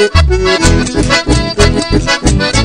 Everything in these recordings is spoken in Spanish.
Thank you.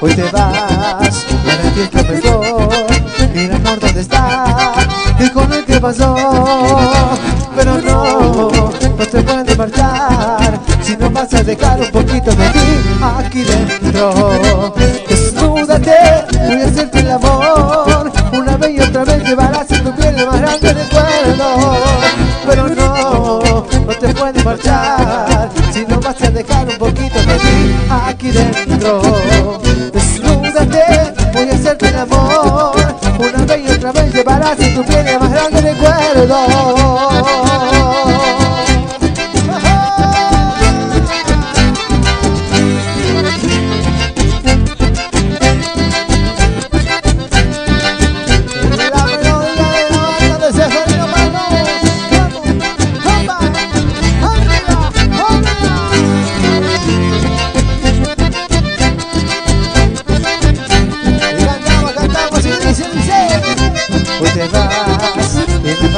Hoy te vas, para ti es lo mejor. Mira por dónde está, y con el que pasó. Pero no, no te puedes marchar Si no vas a dejar un poquito de ti aquí dentro. Desnúdate. dejar un poquito de ti aquí dentro. Desnúdate, voy a hacerte el amor. Una vez y otra vez llevarás en tu piel más grande recuerdo.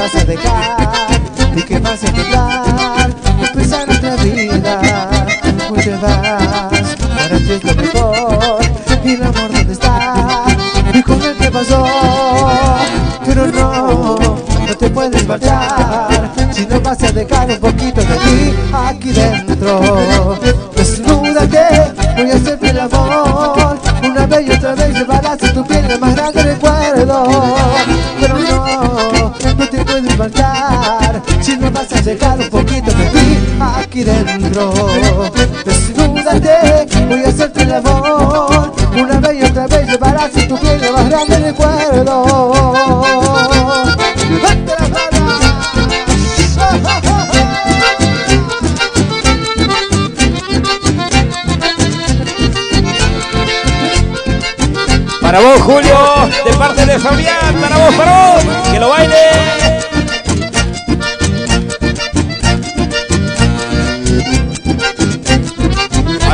vas a dejar y que vas a temblar Empezar nuestra vida Hoy te vas, para ti es lo mejor Y el amor dónde está y con el que pasó. Pero no, no te puedes marchar Si no vas a dejar un poquito de mí aquí dentro. Desnúdate, voy a hacerte el amor Una vez y otra vez llevarás en tu piel el más grande recuerdo. dejar un poquito de ti aquí dentro. Desnúdate, voy a hacerte el amor. Una vez y otra vez llevarás en tu piel lo más grande recuerdo Para vos, Julio, de parte de Fabián, para vos, para vos, que lo baile.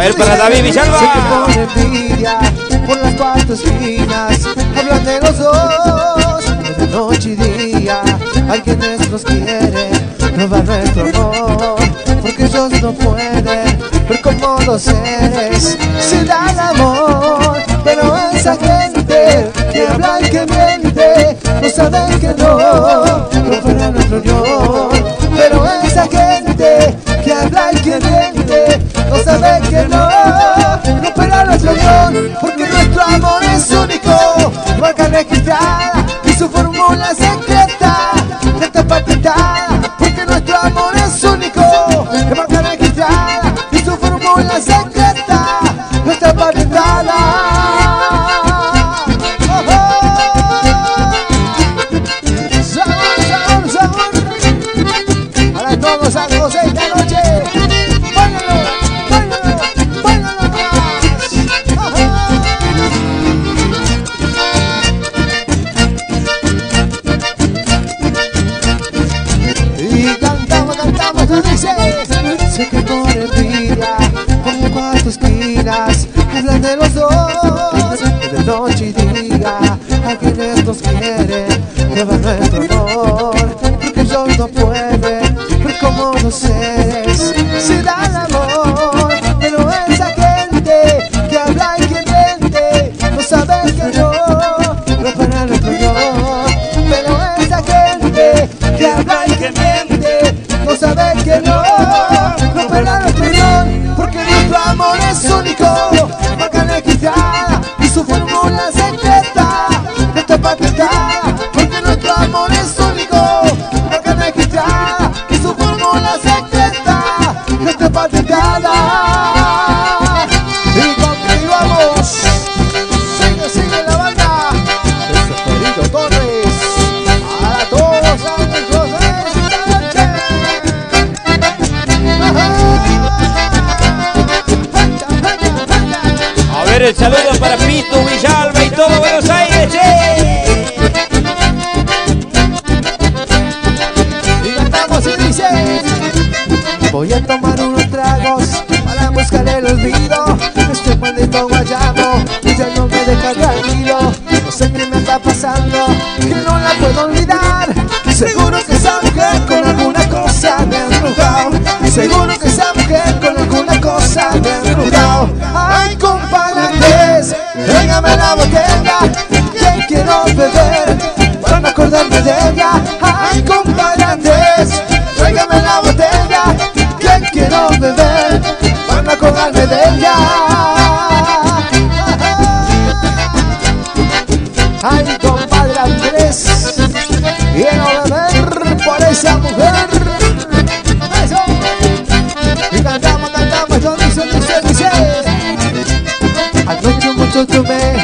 él para David Villalba. Sé que por envidia, por las cuatro esquinas, hablan de los dos, de noche y día. Alguien nos quiere robar nuestro amor, porque ellos no pueden ver cómo los seres se dan amor. conectar A quienes nos quieren Lleva nuestro amor. Porque ellos no pueden Ver como los seres. Se da el amor Pero esa gente Que habla y que miente No saben que no No para nuestro amor Pero esa gente Que habla y que miente No sabe que no El saludo para Pitu, Villalba y todo Buenos Aires, che. Y cantamos y dice. Voy a tomar unos tragos para buscar el olvido. Este maldito guayabo ya no me deja tranquilo. No sé qué me está pasando, que no la puedo olvidar. Seguro que esa mujer con alguna cosa me ha embrujado. Seguro que esa mujer con Tomé,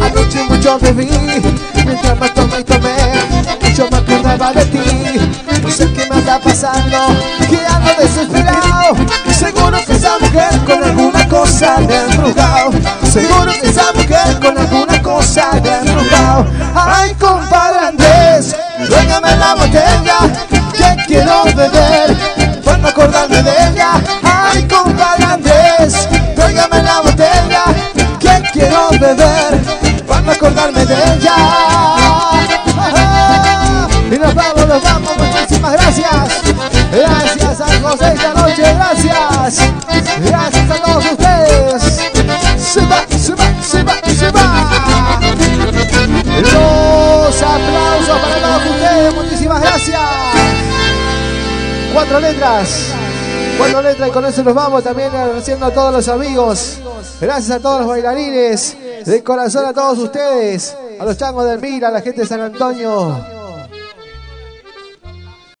anoche mucho bebí Mientras más tomé y tomé, mucho me acordaba de ti. No sé qué me anda pasando, que ando desesperado. Seguro que esa mujer con alguna cosa me ha embrujado. Seguro que esa mujer con alguna cosa me ha embrujado. Ay compadre Andrés, la botella quiero beber, para no acordarme de ella. Y nos vamos, nos vamos, muchísimas gracias. Gracias a José esta noche, gracias. Gracias a todos ustedes. Se va, se va, se va, se va. Los aplausos para todos ustedes, muchísimas gracias. Cuatro letras. Cuatro letras y con eso nos vamos también agradeciendo a todos los amigos. Gracias a todos los bailarines De corazón a todos ustedes A los changos del Mira, a la gente de San Antonio